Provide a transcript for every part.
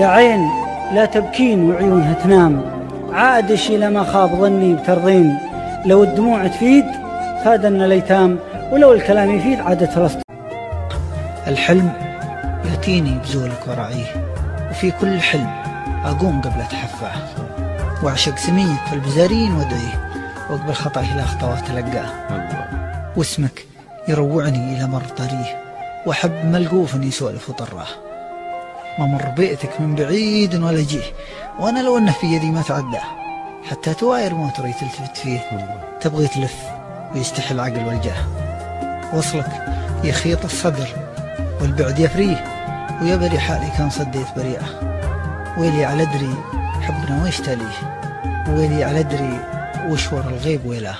يا عين لا تبكين وعيونها تنام عادش إلى ما خاب ظني بترضين. لو الدموع تفيد فادنا الأيتام ولو الكلام يفيد عادت رصد الحلم يأتيني بزولك ورعيه وفي كل حلم أقوم قبل أتحفاه. وأعشق سميك في البزارين وأدعيه وأقبل خطأه إلى خطوات تلقاه. واسمك يروعني إلى مر طريه وأحب ملقوف يسولف وطراه. ما مر بيتك من بعيد ولا جيه. وأنا لو أنه في يدي ما تعداه حتى تواير موتري تلتفت فيه. تبغي تلف ويستحي العقل والجاه. وصلك يخيط الصدر والبعد يفريه ويبري حالي كان صديت تبريه. ويلي على أدري حبنا وش تاليه ويلي على أدري وش ورا الغيب ويلاه؟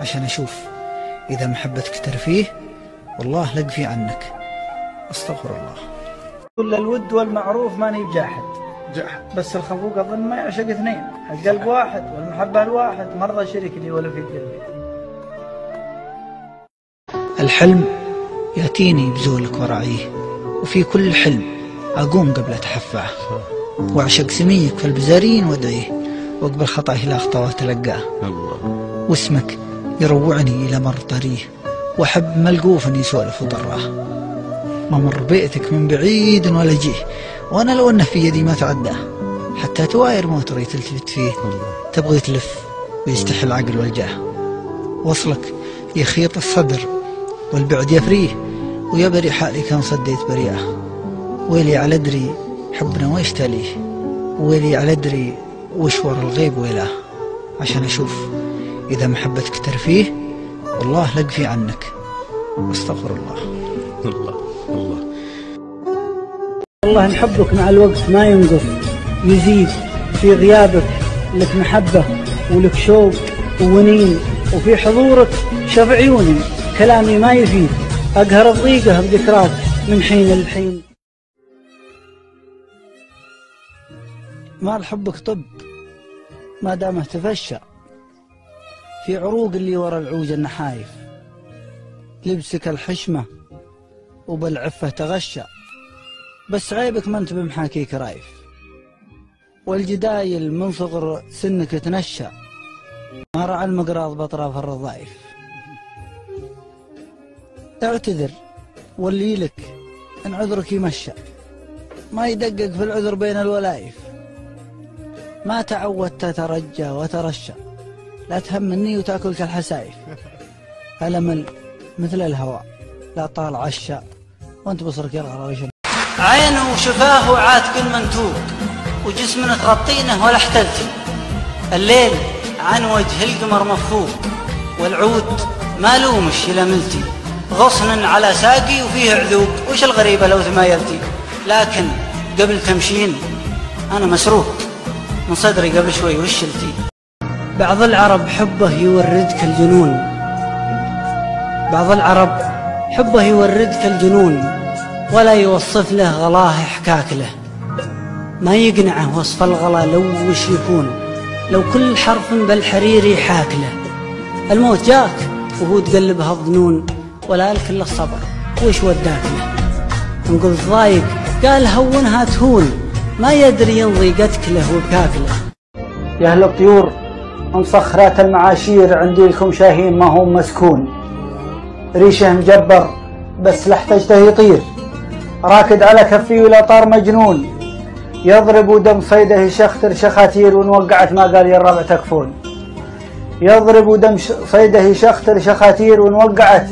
عشان أشوف إذا محبتك ترفيه والله لقفي عنك. أستغفر الله. كل الود والمعروف ماني بجاحد جاحد. بس الخلوق أظن ما يعشق اثنين. القلب واحد والمحبة الواحد. مرضى شريك لي ولا في قلبي. الحلم يأتيني بزولك ورعيه وفي كل حلم أقوم قبل أتحفاه. وأعشق سميك في البزارين وأدعيه وأقبل خطاه إلى خطوات تلقاه واسمك يروعني إلى مر طريه وأحب ملقوف يسولف وطراه. ما مر بيتك من بعيد ولا جيه. وأنا لو أنه في يدي ما تعداه. حتى تواير ما تري تلتفت فيه. تبغي تلف ويستحي العقل والجاه. وصلك يخيط الصدر والبعد يفريه ويبري حالي كان صديت بريئة. ويلي على أدري حبنا ويش تليه ويلي على أدري وش ورا الغيب ويلاه. عشان أشوف إذا محبتك ترفيه. والله لقفي عنك. أستغفر الله. الله. الله. والله ان حبك مع الوقت ما ينقص يزيد. في غيابك لك محبة ولك شوق وونين وفي حضورك شف عيوني. كلامي ما يفيد. أقهر الضيقة بذكراك من حين لحين مال حبك طب ما دامه تفشى. في عروق اللي ورا العوج النحايف. لبسك الحشمة وبالعفة تغشى. بس عيبك ما انت بمحاكيك رايف. والجدايل من صغر سنك تنشى ما رعى المقراض بأطراف الرضايف. اعتذر واللي لك إن عذرك يمشى. ما يدقق في العذر بين الولايف. ما تعودت تترجى وترشى. لا تهمني وتأكلك الحسايف. الامل مثل الهواء. لا طال عشا وانت بصرك يرغى وش عينه وشفاه وعاتق منتوق وجسمنا تغطينه ولا احتلتي الليل عن وجه القمر مفوق والعود ما لومش إلى ملتي. غصن على ساقي وفيه عذوق وش الغريبة لو تمايلتي لكن قبل تمشين أنا مسروق من صدري قبل شوي وش شلتي؟ بعض العرب حبه يوردك الجنون. بعض العرب حبه يوردك الجنون ولا يوصف له غلاه حكاك له. ما يقنعه وصف الغلا لو وش يكون لو كل حرف بالحرير يحاك له. الموت جاك وهو تقلبها الظنون ولا لك إلا الصبر وش وداك له؟ قلت ضايق قال هونها تهون ما يدري ينضي قتك وبكاك له. يا أهل الطيور مصخرات المعاشير عندي لكم شاهين ما هو مسكون. ريشه مجبر بس لحتجته يطير راكد على كفي ولا طار مجنون. يضرب دم صيده يشختر شخاتير ونوقعت ما قال يا الربع تكفون. يضرب دم صيده يشختر شخاتير ونوقعت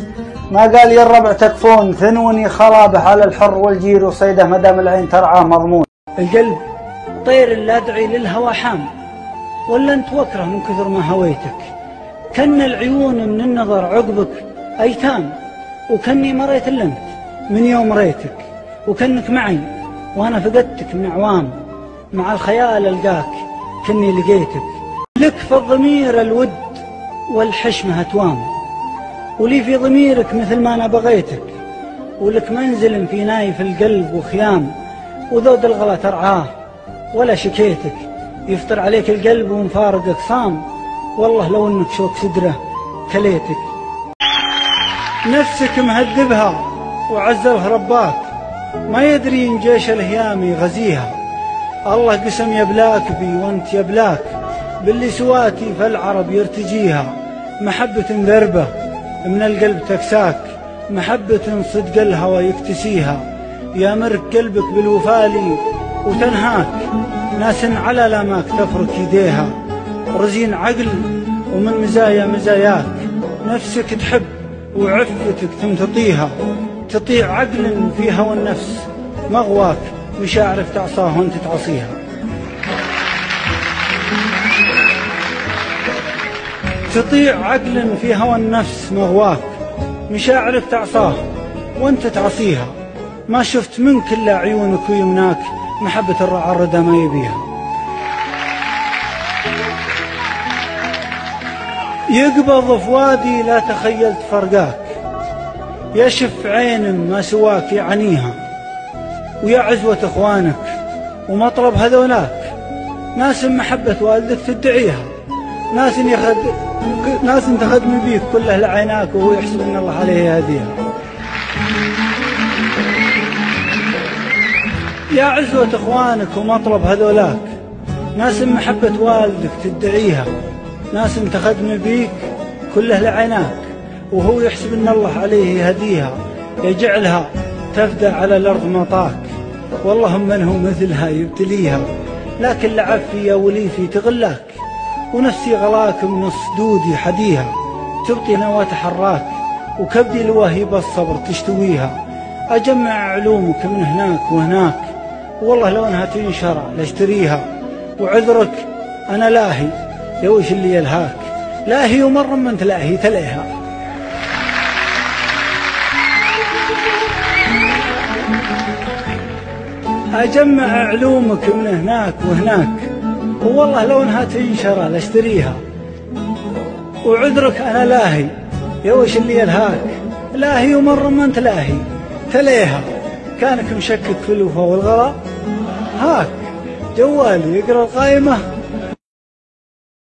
ما قال يا الربع تكفون. ثنوني خرابه على الحر والجير وصيده مدام العين ترعاه مضمون. القلب طير لا ادعي للهوى حام. ولا انت وكره من كثر ما هويتك. كن العيون من النظر عقبك. أيتام وكني مريت انت من يوم ريتك وكنك معي وأنا فقدتك من أعوام مع الخيال ألقاك كني لقيتك. لك في الضمير الود والحشمة أتوام ولي في ضميرك مثل ما أنا بغيتك ولك منزل في نايف القلب وخيام وذود الغلا ترعاه ولا شكيتك يفطر عليك القلب ومفارقك صام والله لو إنك شوك صدره كليتك. نفسك مهذبها وعزوه رباك. ما يدري إن جيش الهيام يغزيها الله قسم يبلاك بي وانت يبلاك. باللي سواتي فالعرب يرتجيها. محبة ذربة من القلب تكساك. محبة صدق الهوى يكتسيها. يا مرك قلبك بالوفالي وتنهاك. ناس على لاماك تفرك يديها. رزين عقل ومن مزايا مزاياك. نفسك تحب وعفتك تمتطيها تطيع عقل في هوى النفس مغواك مشاعرك تعصاه وأنت تعصيها. تطيع عقل في هوى النفس مغواك مشاعرك تعصاه وأنت تعصيها. ما شفت منك إلا عيونك ويمناك محبة الرعى الردى ما يبيها. يقبض فؤادي لا تخيلت فرقاك. يشف عين ما سواك يعنيها ويا عزوة اخوانك ومطلب هذولاك. ناس محبة والدك تدعيها ناس يخد ناس تخدم بيك كله لعيناك وهو يحسب إن الله عليه يهديها. يا عزوة اخوانك ومطلب هذولاك. ناس محبة والدك تدعيها. ناس تخدم بيك كله لعيناك وهو يحسب إن الله عليه يهديها يجعلها تفدى على الأرض مطاك والله من هو مثلها يبتليها لكن لعفي يا وليفي تغلاك. ونفسي غلاك من صدودي حديها تبقي نواة حراك. وكبدي لوهيب الصبر تشتويها أجمع علومك من هناك وهناك. والله لو أنها تنشر لاشتريها. وعذرك أنا لاهي يا وش اللي يلهاك؟ لاهي ومر ما انت لاهي تليها أجمع علومك من هناك وهناك. والله لو إنها تنشر لاشتريها وعذرك أنا لاهي يا وش اللي يلهاك؟ لاهي ومر ما انت لاهي تليها كانك مشكك في الوفا والغلا هاك جوالي يقرأ القائمة.